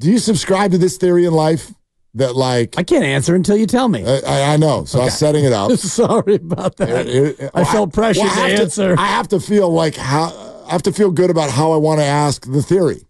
Do you subscribe to this theory in life that like I can't answer until you tell me. I, I know, so I'm setting it up. Sorry about that. It- it- I well, felt pressured well, I to have answer. I have to feel like how I have to feel good about how I want to ask the theory,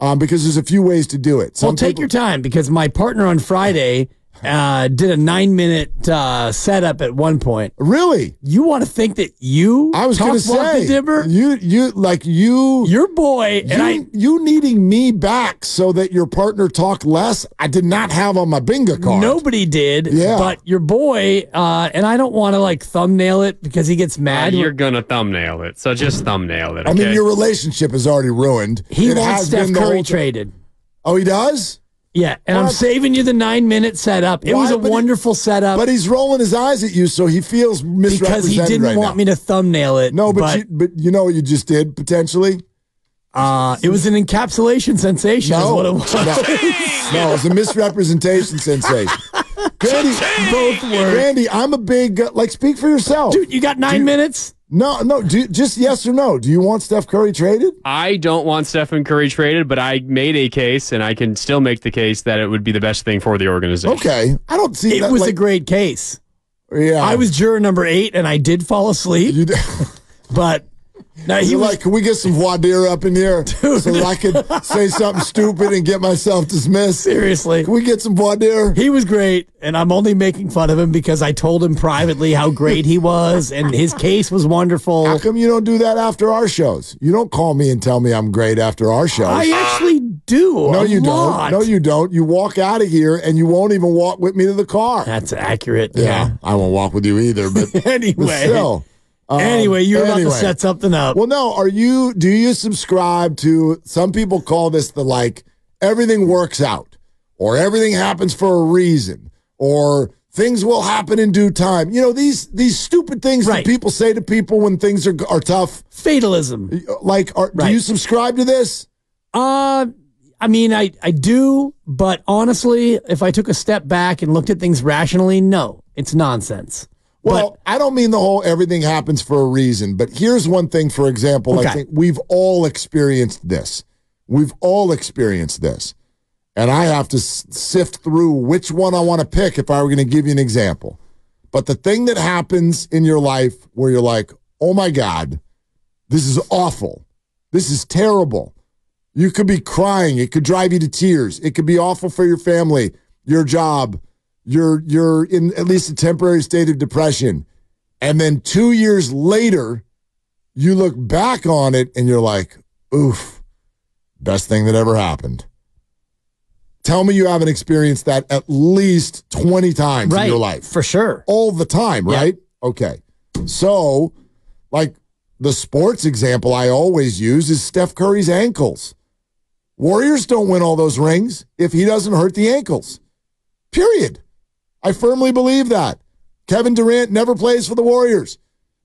um, because there's a few ways to do it. well, Some take people- your time because my partner on Friday uh, did a nine minute uh, setup at one point. really. You want to think that you I was going to say the dibber? you you like you Your boy and I. you needing me back so that your partner talked less. I did not have on my bingo card. Nobody did, Yeah. but your boy, uh, and I don't want to like thumbnail it because he gets Uh, mad. you're gonna thumbnail it, so just thumbnail it. I mean, your relationship is already ruined. he It wants has Steph been Curry whole traded. Oh, he does. Yeah, and I'm saving you the nine minute setup. It Why? was a But he- wonderful setup But he's rolling his eyes at you, so he feels misrepresented because he didn't right want now. me to thumbnail it. No, but but you, but you know what you just did potentially. uh, it was an encapsulation sensation. is No, what it was. no, no, it's a misrepresentation sensation. Randy, Both were. Randy, I'm a big uh, like. Speak for yourself. Dude, you got nine minutes. No, no, do, just yes or no. Do you want Steph Curry traded? I don't want Stephen Curry traded, but I made a case, and I can still make the case that it would be the best thing for the organization. Okay, I don't see. It that, was a great case. Yeah, I was juror number eight, and I did fall asleep. You, But now he was like? Can we get some dire up in here dude. so that I could say something stupid and get myself dismissed? seriously. Can we get some dire? He was great, and I'm only making fun of him because I told him privately how great he was, and his case was wonderful. How come you don't do that after our shows? You don't call me and tell me I'm great after our shows. I actually do. no, you lot. don't. No, you don't. You walk out of here and you won't even walk with me to the car. That's accurate. yeah, Yeah. I won't walk with you either. But, but Anyway. still. Um, Anyway, you're about to set something up. Well, no. Are you? Do you subscribe to? Some people call this the like everything works out, or everything happens for a reason, or things will happen in due time. You know these these stupid things Right. that people say to people when things are are tough. Fatalism. Like, are, do you subscribe to this? Uh, I mean, I, I do, but honestly, if I took a step back and looked at things rationally, no, it's nonsense. Well, I don't mean the whole everything happens for a reason, but here's one thing, for example, I think we've all experienced this. We've all experienced this. And I have to s- sift through which one I want to pick if I were going to give you an example. But the thing that happens in your life where you're like, oh my God, this is awful. This is terrible. You could be crying. It could drive you to tears. It could be awful for your family, your job. You're you're in at least a temporary state of depression. And then 2 years later, you look back on it and you're like, "Oof. Best thing that ever happened." Tell me you haven't experienced that at least 20 times right. in your life For sure. all the time, Yeah. right? Okay. So, like the sports example I always use is Steph Curry's ankles. Warriors don't win all those rings if he doesn't hurt the ankles. Period. I firmly believe that. Kevin Durant never plays for the Warriors.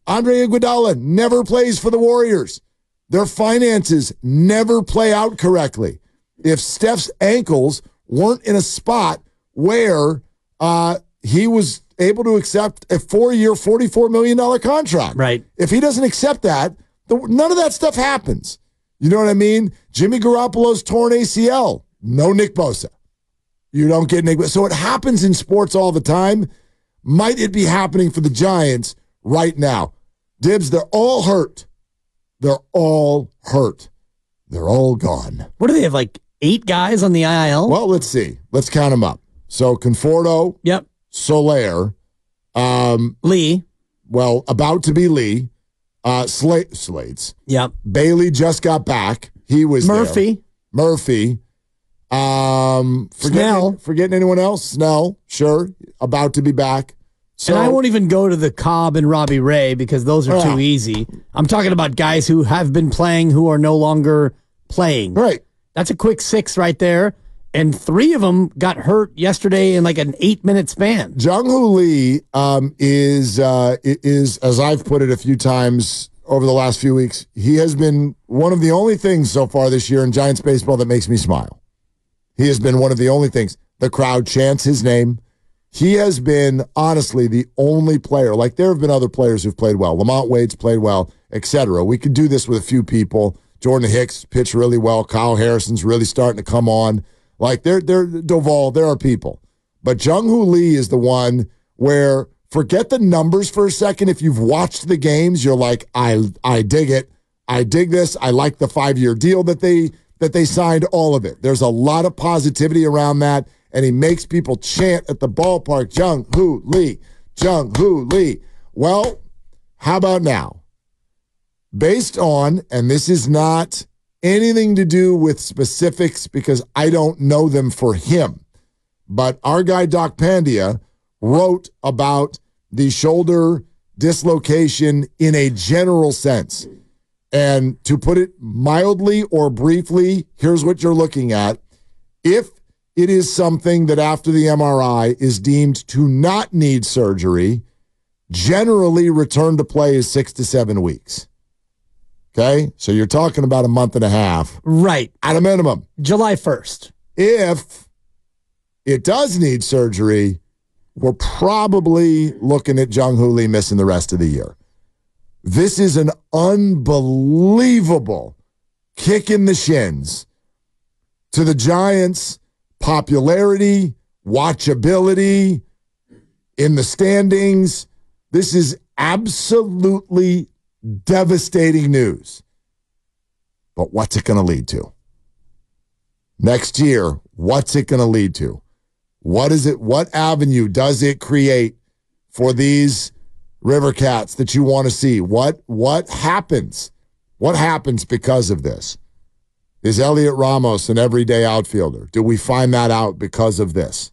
Andre Iguodala never plays for the Warriors. Their finances never play out correctly. If Steph's ankles weren't in a spot where uh, he was able to accept a four-year, $44 million contract. Right. If he doesn't accept that, the, none of that stuff happens. You know what I mean? Jimmy Garoppolo's torn ACL. No Nick Bosa. You don't get Nick. So it happens in sports all the time. Might it be happening for the Giants right now? Dibs, they're all hurt. They're all hurt. They're all gone. What do they have, like eight guys on the IL? Well, let's see. Let's count them up. So Conforto, Yep. Soler, um, Lee. well, about to be Lee, uh, Slate, Slates. Yep. Bailey just got back. He was there. Murphy. Um, forgetting, Snell. Forgetting anyone else? Snell, sure, about to be back. So and I won't even go to the Cobb and Robbie Ray because those are too easy. I'm talking about guys who have been playing who are no longer playing. right. That's a quick six right there. And three of them got hurt yesterday in like an eight minute span. Jung Hoo Lee um, is uh, is as I've put it a few times over the last few weeks. He has been one of the only things so far this year in Giants baseball that makes me smile. He has been one of the only things. The crowd chants his name. He has been honestly the only player. Like there have been other players who've played well. LaMonte Wade's played well, etc. We could do this with a few people. Jordan Hicks pitched really well. Kyle Harrison's really starting to come on. Like there, there, Doval, there are people, but Jung Hoo Lee is the one where forget the numbers for a second. If you've watched the games, you're like, I, I dig it. I dig this. I like the five year deal that they that they signed. All of it. There's a lot of positivity around that, and he makes people chant at the ballpark. Jung Hoo Lee, Jung Hoo Lee. Well, how about now? Based on, and this is not anything to do with specifics because I don't know them for him, but our guy Doc Pandia wrote about the shoulder dislocation in a general sense. And to put it mildly or briefly, here's what you're looking at. If it is something that after the MRI is deemed to not need surgery, generally return to play is six to seven weeks. Okay. So you're talking about a month and a half Right. at a minimum. July 1st. If it does need surgery, we're probably looking at Jung Hoo Lee missing the rest of the year. This is an unbelievable kick in the shins to the Giants' popularity, watchability in the standings. This is absolutely devastating news. But what's it going to lead to? Next year, what's it going to lead to? What is it? What avenue does it create for these River Cats that you want to see? What what happens? What happens because of this? Is Heliot Ramos an everyday outfielder? Do we find that out because of this?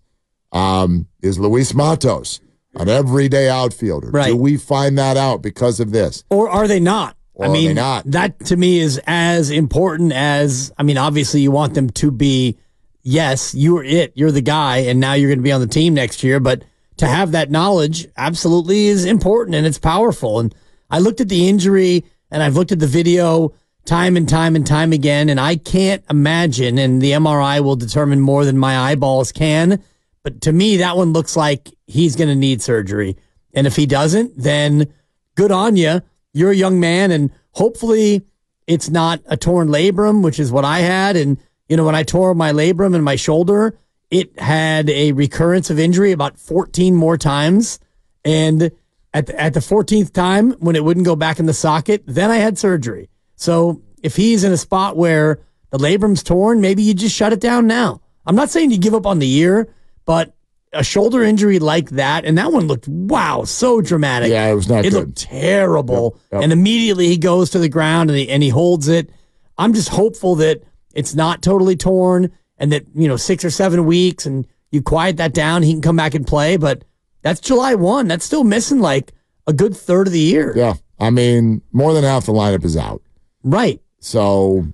Um, is Luis Matos an everyday outfielder? Right. Do we find that out because of this? Or are they not? Or I mean, not? that to me is as important as, I mean, obviously you want them to be, yes, you're it, you're the guy, and now you're going to be on the team next year. But to have that knowledge absolutely is important and it's powerful. And I looked at the injury and I've looked at the video time and time and time again, and I can't imagine, and the MRI will determine more than my eyeballs can. But to me, that one looks like he's going to need surgery. And if he doesn't, then good on you. You're a young man, and hopefully it's not a torn labrum, which is what I had. And, you know, when I tore my labrum and my shoulder, it had a recurrence of injury about 14 more times. And at the, at the 14th time, when it wouldn't go back in the socket, then I had surgery. So if he's in a spot where the labrum's torn, maybe you just shut it down now. I'm not saying you give up on the year, but a shoulder injury like that, and that one looked wow, so dramatic. Yeah, it was not It good. looked terrible. Yep, yep. And immediately he goes to the ground and he, and he holds it. I'm just hopeful that it's not totally torn and that, you know, six or seven weeks and you quiet that down, he can come back and play. But that's July 1. That's still missing like a good third of the year. Yeah. I mean, more than half the lineup is out. Right. So,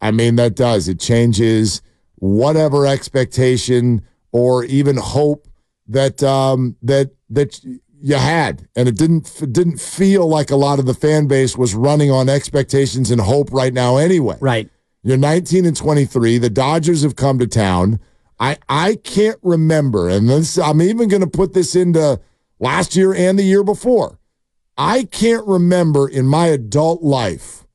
I mean, that does. It changes whatever expectation or even hope that um, that that you had, and it didn't it didn't feel like a lot of the fan base was running on expectations and hope right now. Anyway, Right. You're 19 and 23. The Dodgers have come to town. I I can't remember, and this I'm even going to put this into last year and the year before. I can't remember in my adult life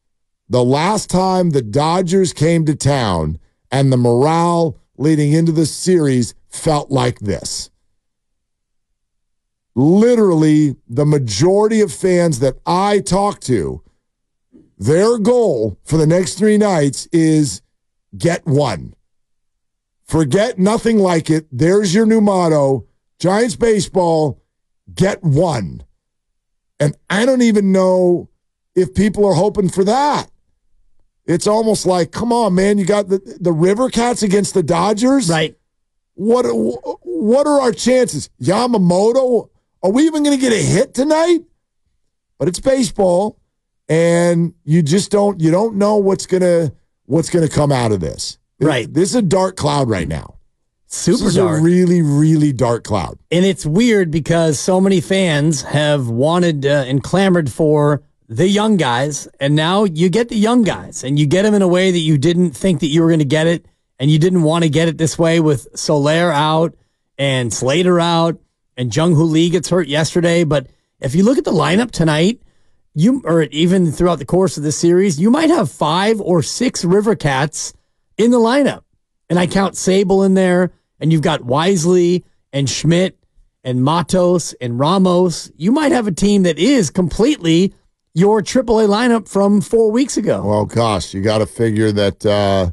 the last time the Dodgers came to town and the morale leading into the series felt like this. Literally, the majority of fans that I talk to, their goal for the next three nights is get one. Forget nothing like it. There's your new motto Giants baseball, get one. And I don't even know if people are hoping for that. It's almost like, come on, man, you got the, the River Cats against the Dodgers. Right. What what are our chances? Yamamoto, are we even going to get a hit tonight? But it's baseball, and you just don't you don't know what's gonna what's gonna come out of this. Right. This is a dark cloud right now. Super This is dark. a really really dark cloud. And it's weird because so many fans have wanted uh, and clamored for the young guys, and now you get the young guys, and you get them in a way that you didn't think that you were going to get it, and you didn't want to get it this way with Soler out and Slater out, and Jung Hoo Lee gets hurt yesterday. But if you look at the lineup tonight, you or even throughout the course of the series, you might have five or six River Cats in the lineup. and I count Sabol in there, and you've got Wisely and Schmitt and Matos and Ramos, you might have a team that is completely your AAA lineup from four weeks ago. Well, gosh, you got to figure that. Uh,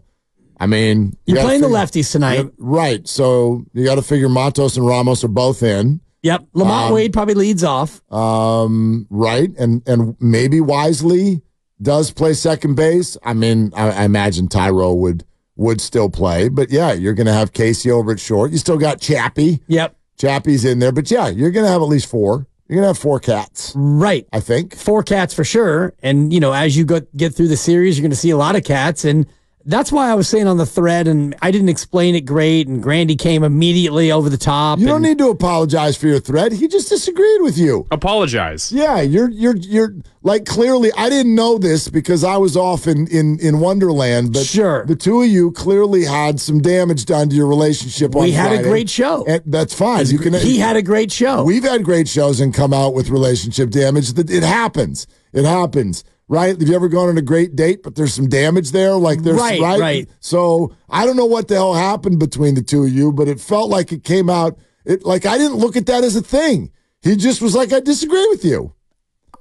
I mean, you You're playing the lefties tonight. Right? So you got to figure Matos and Ramos are both in, Yep. LaMonte Um, Wade probably leads off. um, right? And and maybe Wisely does play second base. I mean, I, I imagine Thairo would would still play, but yeah, you're going to have Casey over at short. You still got Chappie. Yep. Chappie's in there, but yeah, you're going to have at least four. You're going to have four cats, Right. I think. Four cats for sure. And, you know, as you go, get through the series, you're going to see a lot of cats. And that's why I was saying on the thread, and I didn't explain it great. And Grandy came immediately over the top. You don't need to apologize for your thread. He just disagreed with you. Apologize. Yeah, you're you're you're like clearly I didn't know this because I was off in in in Wonderland, but Sure. the two of you clearly had some damage done to your relationship. on We had a great show. And that's fine. You can. he had a great show. We've had great shows and come out with relationship damage. That it happens. It happens. Right? Have you ever gone on a great date, but there's some damage there? Like there's Right, right. So I don't know what the hell happened between the two of you, but it felt like it came out. It like I didn't look at that as a thing. He just was like, I disagree with you.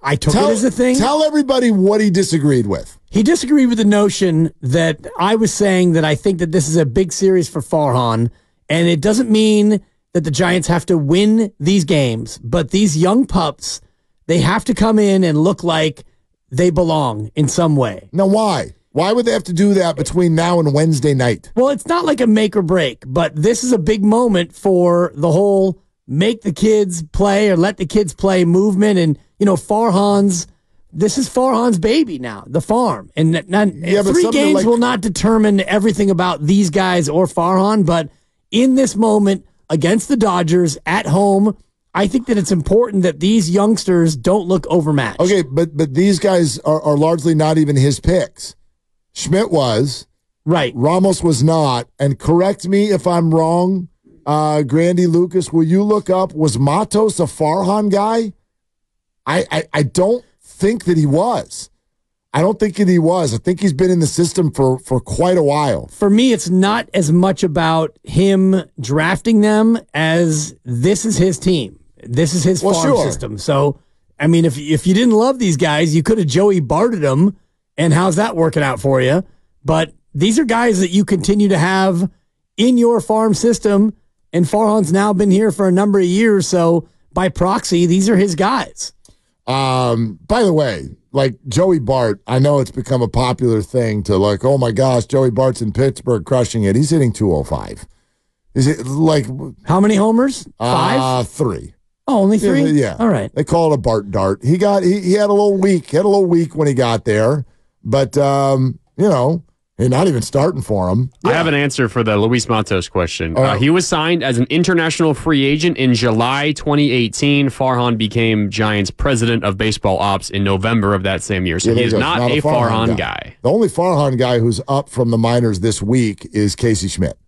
I took Tell, it as a thing. tell everybody what he disagreed with. He disagreed with the notion that I was saying that I think that this is a big series for Farhan, and it doesn't mean that the Giants have to win these games, but these young pups, they have to come in and look like they belong in some way. Now, why? Why would they have to do that between now and Wednesday night? Well, it's not like a make or break, but this is a big moment for the whole make the kids play or let the kids play movement. And, you know, Farhan's, this is Farhan's baby now, the farm. And, and Yeah, three games like- will not determine everything about these guys or Farhan, but in this moment against the Dodgers at home, I think that it's important that these youngsters don't look overmatched. Okay, but but these guys are, are largely not even his picks. Schmitt was, Right. Ramos was not. And correct me if I'm wrong, uh, Grandy Lucas. Will you look up was Matos a Farhan guy? I, I I don't think that he was. I don't think that he was. I think he's been in the system for for quite a while. for me, it's not as much about him drafting them as this is his team. This is his Well, farm sure. system. So, I mean, if if you didn't love these guys, you could have Joey Barted them, and how's that working out for you? But these are guys that you continue to have in your farm system, and Farhan's now been here for a number of years. So, by proxy, these are his guys. Um, by the way, like Joey Bart, I know it's become a popular thing to like, oh my gosh, Joey Bart's in Pittsburgh crushing it. He's hitting 205. Is it like How many homers? Five. Uh, three. Oh, only three. Yeah. All right. They call it a Bart dart. He got he, he had a little week. He had a little week when he got there. But um, you know, he's not even starting for him. I have an answer for the Luis Matos question. Uh, he was signed as an international free agent in July 2018. Farhan became Giants president of baseball ops in November of that same year. So Yeah, he there is you go. not, a Farhan guy. The only Farhan guy who's up from the minors this week is Casey Schmitt.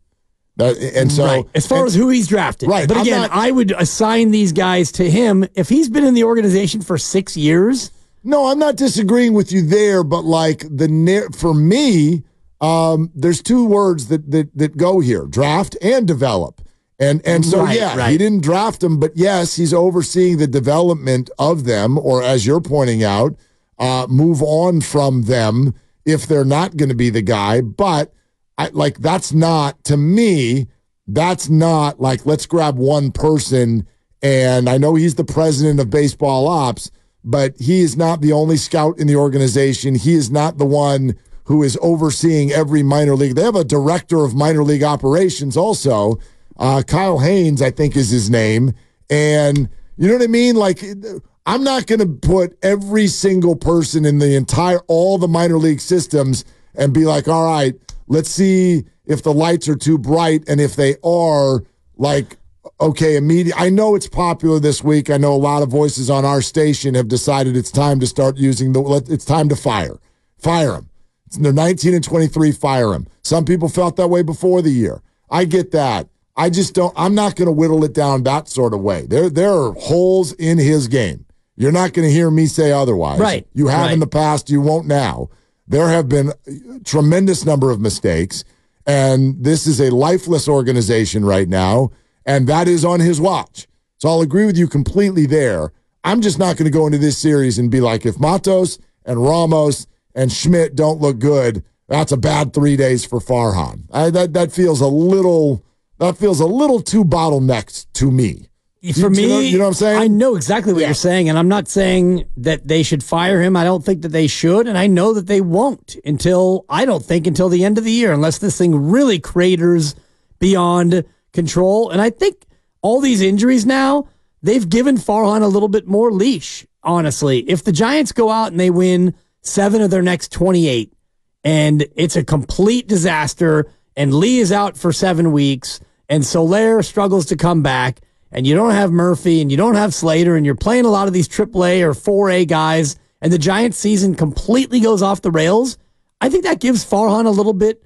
And so right. As far and- as who he's drafted. Right. But again, not- I would assign these guys to him. If he's been in the organization for six years, No, I'm not disagreeing with you there, but like the for me, um, there's two words that that that go here: draft and develop. And and so Right, yeah, right. he didn't draft them, but yes, he's overseeing the development of them, or as you're pointing out, uh, move on from them if they're not going to be the guy. But I like that's not to me. That's not like let's grab one person. And I know he's the president of baseball ops, but he is not the only scout in the organization. He is not the one who is overseeing every minor league. They have a director of minor league operations also. Uh, Kyle Haines, I think, is his name. And you know what I mean? Like, I'm not going to put every single person in the entire, all the minor league systems and be like, all right, let's see if the lights are too bright. And if they are, like, okay, immediate. I know it's popular this week. I know a lot of voices on our station have decided it's time to start using the, it's time to fire. Fire them. They're 19 and 23, fire them. Some people felt that way before the year. I get that. I just don't, I'm not going to whittle it down that sort of way. There, there are holes in his game. You're not going to hear me say otherwise. Right, You have in the past, you won't now. There have been a tremendous number of mistakes. And this is a lifeless organization right now, and that is on his watch. So I'll agree with you completely there. I'm just not going to go into this series and be like, if Matos and Ramos and Schmitt don't look good, that's a bad three days for Farhan. I, that that feels a little that feels a little too bottlenecked to me. For me, you know, you know what I'm saying? I know exactly what Yeah. you're saying, and I'm not saying that they should fire him. I don't think that they should, and I know that they won't until I don't think until the end of the year, unless this thing really craters beyond control. And I think all these injuries now they've given Farhan a little bit more leash. Honestly, if the Giants go out and they win seven of their next 28, and it's a complete disaster, and Lee is out for seven weeks, and Soler struggles to come back, and you don't have Murphy, and you don't have Slater, and you're playing a lot of these AAA or 4A guys, and the Giants season completely goes off the rails, I think that gives Farhan a little bit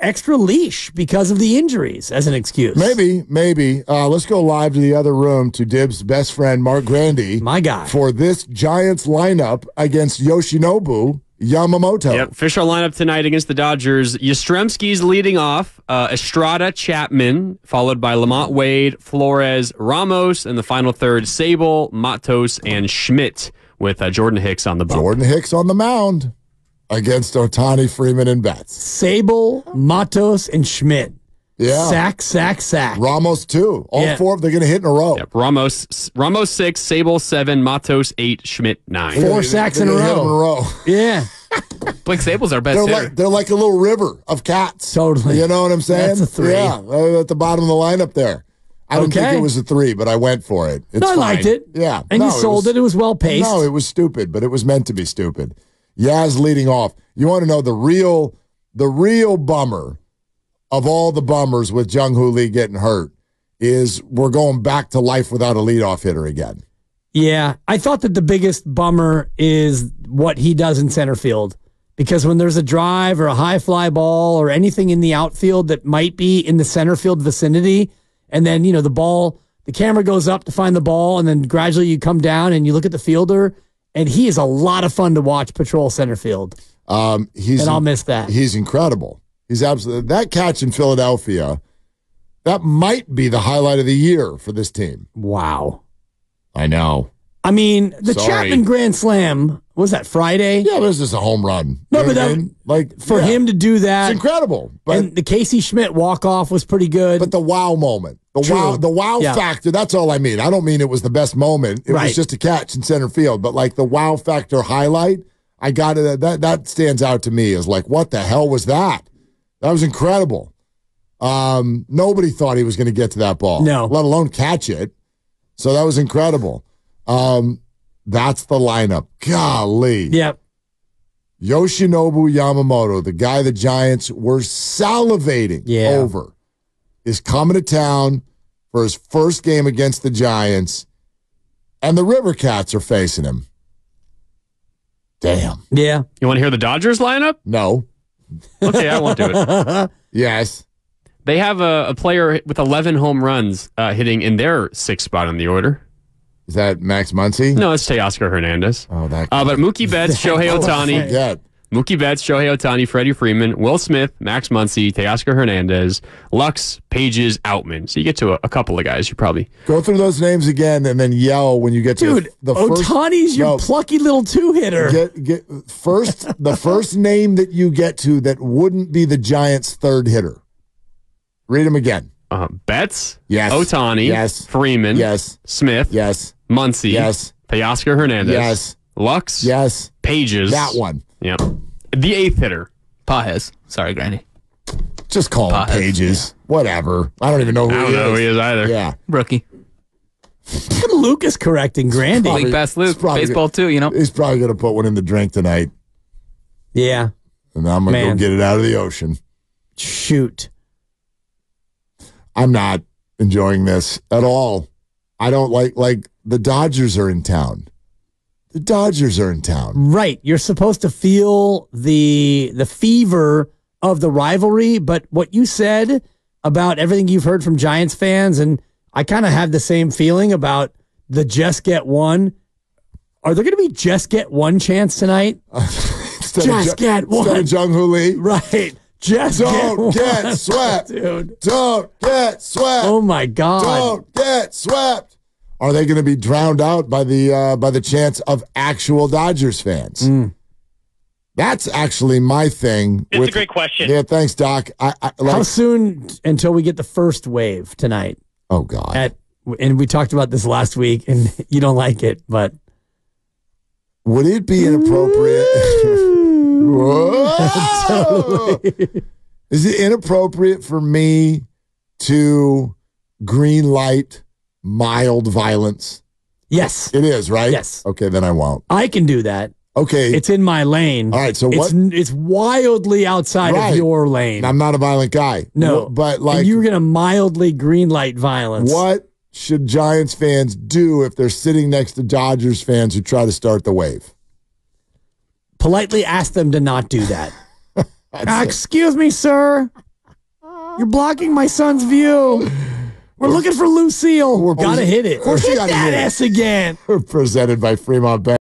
extra leash because of the injuries as an excuse. Maybe, maybe. Uh, let's go live to the other room to Dib's best friend, Mark Grandy, My guy. for this Giants lineup against Yoshinobu Yamamoto. Yep. Official lineup tonight against the Dodgers. Yastrzemski's leading off. Uh, Estrada, Chapman, followed by LaMonte Wade, Flores, Ramos, and the final third, Sabol, Matos, and Schmitt with uh, Jordan Hicks on the bump. Jordan Hicks on the mound against Ohtani, Freeman, and Betts. Sabol, Matos, and Schmitt. Yeah. Sack, sack, sack. Ramos, two. All Yeah. four of them, they're going to hit in a row. Yep. Ramos, Ramos six, Sabol seven, Matos eight, Schmitt nine. Four They- sacks they're in a gonna hit 'em row. row. Yeah. Blake Sabol's our best They're hitter. like, they're like a little river of cats. Totally. You know what I'm saying? That's a three. Yeah, at the bottom of the lineup there. I didn't think it was a three, but I went for it. It's No, I fine. liked it. Yeah. And No, you sold was- it. It was well paced. No, it was stupid, but it was meant to be stupid. Yaz leading off. You want to know the real, the real bummer of all the bummers with Jung Hoo Lee getting hurt is we're going back to life without a leadoff hitter again. Yeah, I thought that the biggest bummer is what he does in center field. Because when there's a drive or a high fly ball or anything in the outfield that might be in the center field vicinity, and then, you know, the ball, the camera goes up to find the ball, and then gradually you come down and you look at the fielder, and he is a lot of fun to watch patrol center field. Um, he's And I'll miss that. He's incredible. He's absolutely that catch in Philadelphia. That might be the highlight of the year for this team. Wow. I know. I mean, the Sorry. Chapman Grand Slam, was that Friday? Yeah, this is a home run. No, You know but what I that- mean? like For yeah, him to do that. it's incredible. But and the Casey Schmitt walk off was pretty good. but the wow moment, the True. wow, the wow Yeah. factor. That's all I mean. I don't mean it was the best moment. It was just a catch in center field. But like the wow factor highlight, I got it. That that stands out to me as like, what the hell was that? That was incredible. Um, nobody thought he was going to get to that ball, No. let alone catch it. So that was incredible. Um, that's the lineup. Golly. yep. Yoshinobu Yamamoto, the guy the Giants were salivating Yeah. over, is coming to town for his first game against the Giants, and the River Cats are facing him. Damn. Yeah. You want to hear the Dodgers lineup? No. Okay, I won't do it. Yes. They have a, a player with 11 home runs uh, hitting in their sixth spot on the order. Is that Max Muncy? No, it's Teoscar Hernandez. Oh, that. Uh, but Mookie Betts, Shohei Ohtani, yeah. Mookie Betts, Shohei Ohtani, Freddie Freeman, Will Smith, Max Muncy, Teoscar Hernandez, Lux, Pages, Outman. So you get to a, a couple of guys you probably. Go through those names again and then yell when you get to Dude, the, the first. Ohtani's your No, plucky little two hitter. Get get first the first name that you get to that wouldn't be the Giants' third hitter. Read them again. Uh, Betts, Yes. Ohtani, Yes. Freeman, Yes. Smith, Yes. Muncy, Yes. Teoscar Hernandez, Yes. Lux, Yes. Pages. That one. Yep. The eighth hitter. Pajes. Sorry, Granny. Just call him Pajes. Pages. Whatever. I don't even know who I don't he know is. who he is either. Yeah. Rookie. Look at Lucas correcting Grandy. Probably- League best Luke. it's probably- Baseball too, you know. He's probably going to put one in the drink tonight, Yeah. and I'm going to go Man. get it out of the ocean. Shoot. I'm not enjoying this at all. I don't like like the Dodgers are in town. The Dodgers are in town. Right. You're supposed to feel the the fever of the rivalry, but what you said about everything you've heard from Giants fans, and I kind of have the same feeling about the just get one. Are there going to be just get one chance tonight? Instead Just of, get Instead one. of Jung Hoo Lee. Right. Just Don't get, get swept. dude. Don't get swept. Oh my god. Don't get swept. Are they going to be drowned out by the uh, by the chance of actual Dodgers fans? Mm. That's actually my thing. It's with- a great question. Yeah, thanks, Doc. I, I How soon until we get the first wave tonight? Oh God. At and we talked about this last week, and you don't like it, but Would it be inappropriate? Whoa! Is it inappropriate for me to green light mild violence? yes, It is, right? Yes. Okay, then I won't. I can do that. Okay. It's in my lane. All right, so it's, what- It's wildly outside Right. of your lane. I'm not a violent guy. no, Wh- But And like you're gonna mildly green light violence. what should Giants fans do if they're sitting next to Dodgers fans who try to start the wave? Politely ask them to not do that. That's excuse me, sir. You're blocking my son's view. We're looking for Lucille. We're- gotta hit it. Of course you hit gotta that hit it. S again. We're presented by Fremont Bank.